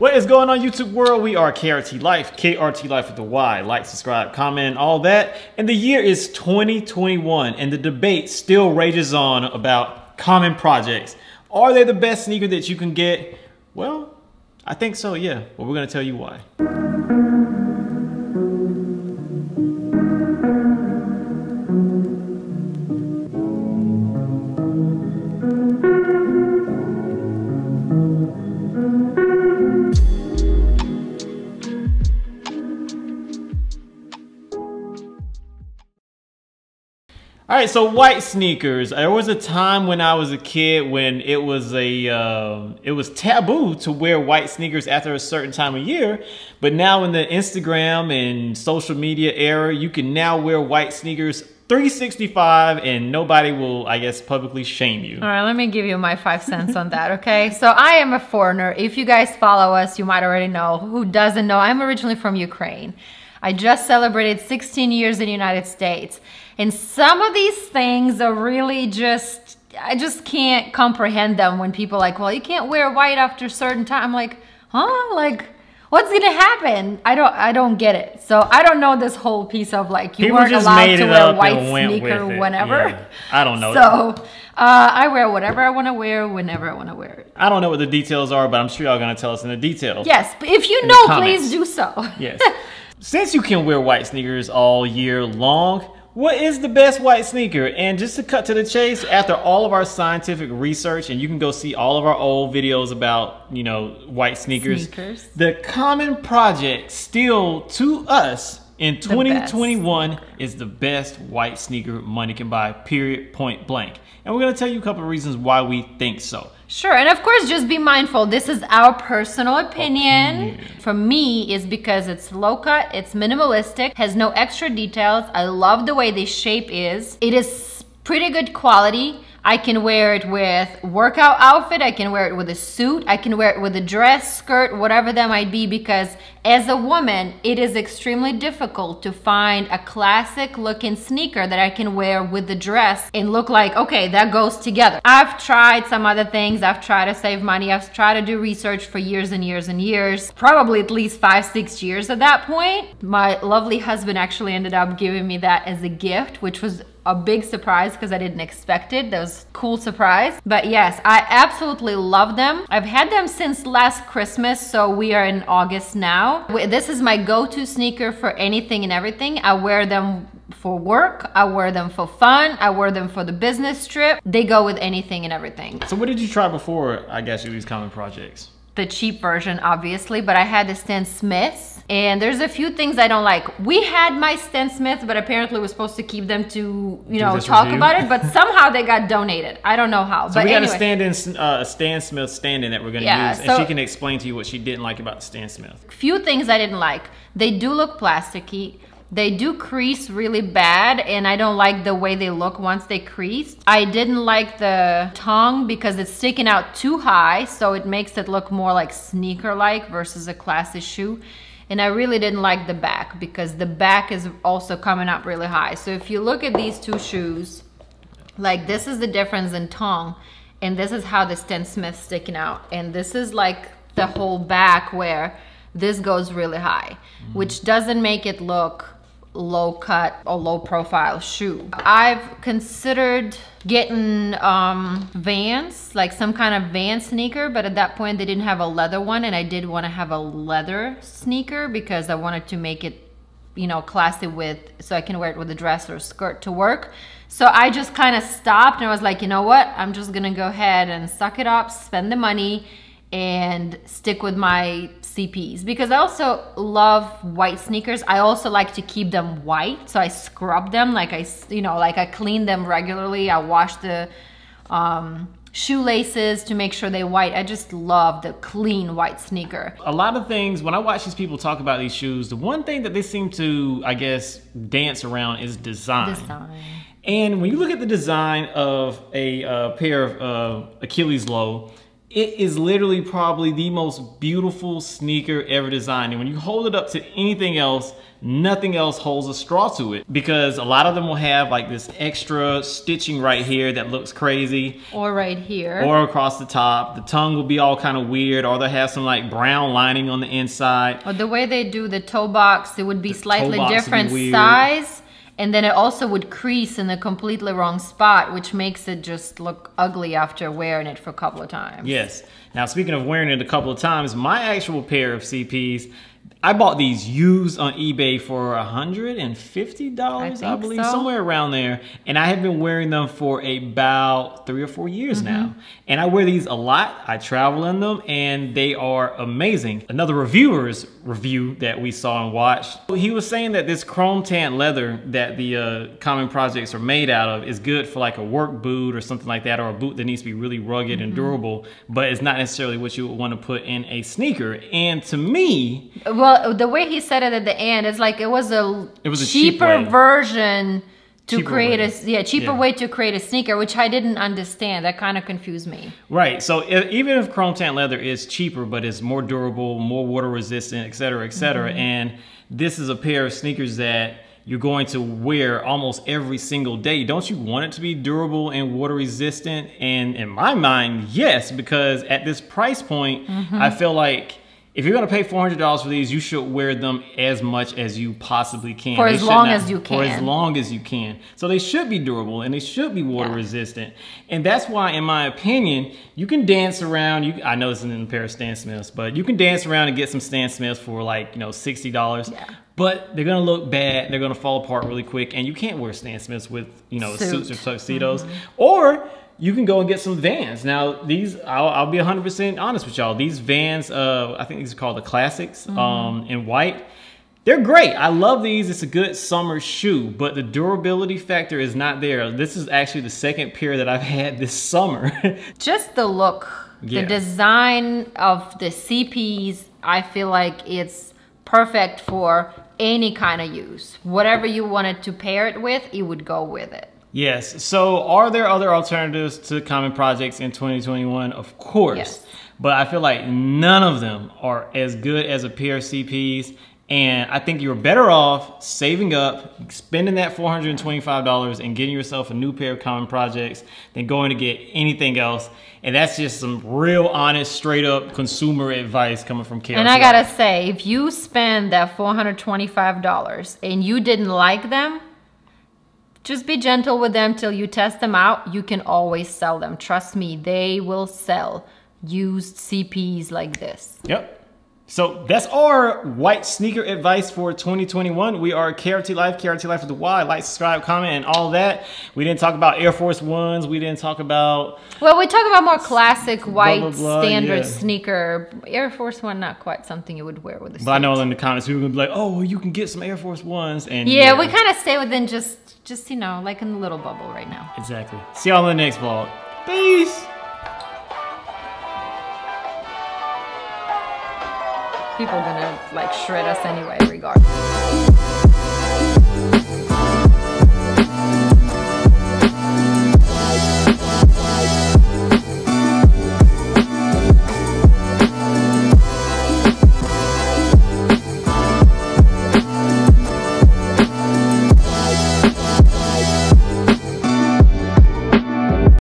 What is going on YouTube world? We are KRT Lyfe, KRT Lyfe with the Y. Like, subscribe, comment, all that. And the year is 2021 and the debate still rages on about common projects. Are they the best sneaker that you can get? Well, I think so, yeah. But we're gonna tell you why. All right, so white sneakers. There was a time when I was a kid when it was a uh, it was taboo to wear white sneakers after a certain time of year, but now in the Instagram and social media era, you can now wear white sneakers 365 and nobody will, I guess, publicly shame you. All right, let me give you my five cents on that, okay? So I am a foreigner. If you guys follow us, you might already know. Who doesn't know? I'm originally from Ukraine. I just celebrated 16 years in the United States. And some of these things are really just, I just can't comprehend them when people like, well, you can't wear white after a certain time. I'm like, huh? Like, what's gonna happen? I don't, I don't get it. So I don't know this whole piece of like, you People weren't allowed to wear white sneaker whenever. Yeah. I don't know. So uh, I wear whatever I want to wear whenever I want to wear it. I don't know what the details are, but I'm sure y'all gonna tell us in the details. Yes, but if you know, please do so. Yes. Since you can wear white sneakers all year long, what is the best white sneaker? And just to cut to the chase, after all of our scientific research, and you can go see all of our old videos about, you know, white sneakers, Sneakers. the common project still to us in best. 2021 is the best white sneaker money can buy, period, point blank. And we're gonna tell you a couple of reasons why we think so. Sure, and of course, just be mindful. This is our personal opinion. Opinion. For me, is because it's low cut, it's minimalistic, has no extra details. I love the way the shape is. It is pretty good quality. I can wear it with workout outfit. I can wear it with a suit. I can wear it with a dress, skirt, whatever that might be. Because as a woman, it is extremely difficult to find a classic looking sneaker that I can wear with the dress and look like, okay, that goes together. I've tried some other things. I've tried to save money. I've tried to do research for years and years and years, probably at least five, six years at that point. My lovely husband actually ended up giving me that as a gift, which was a big surprise because I didn't expect it. That was cool surprise. But yes, I absolutely love them. I've had them since last Christmas, so we are in August now. This is my go-to sneaker for anything and everything. I wear them for work, I wear them for fun, I wear them for the business trip. They go with anything and everything. So what did you try before I guess, these common projects? The cheap version, obviously, but I had the Stan Smiths. And there's a few things I don't like. We had my Stan Smiths, but apparently we're supposed to keep them to, you know, talk review? about it. But somehow they got donated. I don't know how. So but we got a stand-in, uh, Stan Smith stand-in that we're gonna Yeah, use, and so- she can explain to you what she didn't like about the Stan Smith. few things I didn't like. They do look plasticky. They do crease really bad, and I don't like the way they look once they crease. I didn't like the tongue because it's sticking out too high, so it makes it look more like sneaker-like versus a classy shoe. And I really didn't like the back because the back is also coming up really high. So if you look at these two shoes, like this is the difference in tongue and this is how the Stan Smith's sticking out and this is like the whole back where this goes really high which doesn't make it look low cut or low profile shoe i've considered getting um vans like some kind of van sneaker but at that point they didn't have a leather one and i did want to have a leather sneaker because i wanted to make it you know, classy with, so I can wear it with a dress or a skirt to work. So I just kind of stopped and I was like, you know what? I'm just gonna go ahead and suck it up, spend the money, and stick with my CPs because I also love white sneakers. I also like to keep them white, so I scrub them like I, you know, like I clean them regularly. I wash the um, shoelaces to make sure they're white. I just love the clean white sneaker. A lot of things, when I watch these people talk about these shoes, the one thing that they seem to, I guess, dance around is design. Design. And when you look at the design of a uh, pair of uh, Achilles low, it is literally probably the most beautiful sneaker ever designed. And when you hold it up to anything else, nothing else holds a straw to it because a lot of them will have like this extra stitching right here that looks crazy. Or right here. Or across the top. The tongue will be all kind of weird or they'll have some like brown lining on the inside. Or the way they do the toe box, it would be the slightly different size and then it also would crease in the completely wrong spot, which makes it just look ugly after wearing it for a couple of times. Yes. Now, speaking of wearing it a couple of times, my actual pair of CPs, I bought these used on eBay for $150, I, I believe, so. somewhere around there. And I have been wearing them for about three or four years mm -hmm. now. And I wear these a lot. I travel in them and they are amazing. Another reviewer's review that we saw and watched, he was saying that this chrome tan leather that the uh, Common Projects are made out of is good for like a work boot or something like that, or a boot that needs to be really rugged mm -hmm. and mm-hmm. durable, but it's not necessarily what you would want to put in a sneaker. And to me, well, well, the way he said it at the end is like it was a, it was a cheaper cheap version to cheaper create way. a yeah cheaper yeah. way to create a sneaker, which I didn't understand. That kind of confused me. Right. So if, even if chrome tan leather is cheaper, but it's more durable, more water resistant, et cetera, et cetera, mm -hmm. and this is a pair of sneakers that you're going to wear almost every single day. Don't you want it to be durable and water resistant? And in my mind, yes, because at this price point, mm -hmm. I feel like if you're going to pay $400 for these, you should wear them as much as you possibly can. For they as long not, as you can. For as long as you can. So they should be durable and they should be water yeah. resistant. And that's why, in my opinion, you can dance around. You, I know this isn't a pair of Stan Smiths, but you can dance around and get some Stan Smiths for like, you know, $60. Yeah. But they're gonna look bad. They're gonna fall apart really quick, and you can't wear Stan Smiths with you know Suit. suits or tuxedos. Mm -hmm. Or you can go and get some Vans. Now, these, I'll, I'll be 100% honest with y'all. These Vans, uh, I think these are called the Classics mm -hmm. um, in white. They're great. I love these. It's a good summer shoe, but the durability factor is not there. This is actually the second pair that I've had this summer. Just the look, yeah. the design of the CPs, I feel like it's perfect for any kind of use. Whatever you wanted to pair it with, it would go with it. Yes. So are there other alternatives to common projects in 2021? Of course. Yes. But I feel like none of them are as good as a pair of CPs. And I think you're better off saving up, spending that $425 and getting yourself a new pair of common projects than going to get anything else. And that's just some real honest, straight up consumer advice coming from Kara. And I gotta say, if you spend that $425 and you didn't like them, just be gentle with them till you test them out. You can always sell them. Trust me, they will sell used CPs like this. Yep. So that's our white sneaker advice for 2021. We are KRT Lyfe, KRT Lyfe with the Y. Like, subscribe, comment, and all that. We didn't talk about Air Force Ones. We didn't talk about... Well, we talk about more classic white blah, blah, blah, standard yeah. sneaker. Air Force One, not quite something you would wear with a But. I know in the comments, people would be like, oh, you can get some Air Force Ones. And Yeah, yeah. we kind of stay within just, just, you know, like in the little bubble right now. Exactly. See y'all in the next vlog. Peace! people gonna like shred us anyway regardless.